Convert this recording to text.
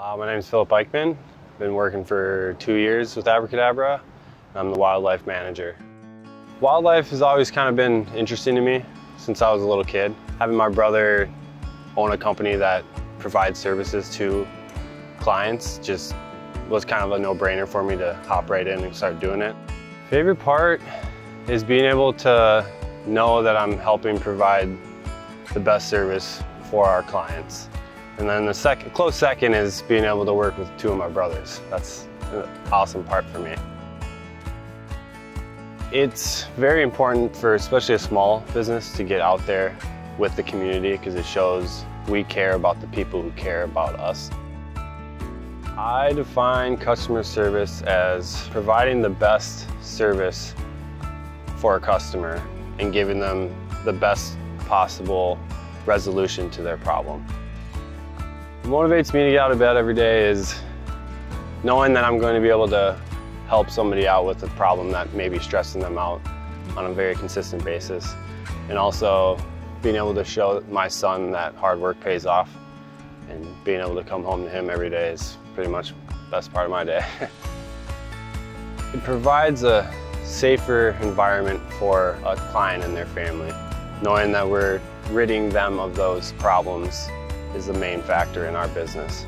Uh, my name is Philip Eickman. Been working for two years with Abra Kadabra. I'm the wildlife manager. Wildlife has always kind of been interesting to me since I was a little kid. Having my brother own a company that provides services to clients just was kind of a no-brainer for me to hop right in and start doing it. Favorite part is being able to know that I'm helping provide the best service for our clients. And then the second, close second is being able to work with two of my brothers. That's an awesome part for me. It's very important for especially a small business to get out there with the community because it shows we care about the people who care about us. I define customer service as providing the best service for a customer and giving them the best possible resolution to their problem. What motivates me to get out of bed every day is knowing that I'm going to be able to help somebody out with a problem that may be stressing them out on a very consistent basis. And also being able to show my son that hard work pays off and being able to come home to him every day is pretty much the best part of my day. it provides a safer environment for a client and their family, knowing that we're ridding them of those problems is the main factor in our business.